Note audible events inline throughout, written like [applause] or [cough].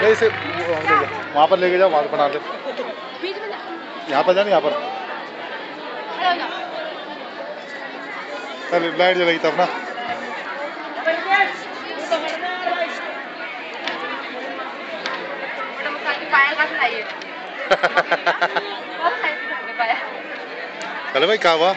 नहीं इसे वहाँ पर लेके जाओ वहाँ पर बना ले। यहाँ पर जाना यहाँ पर। चल लाइट जलेगी तब ना। [laughs] चलो भाई क्या हुआ?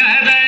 जय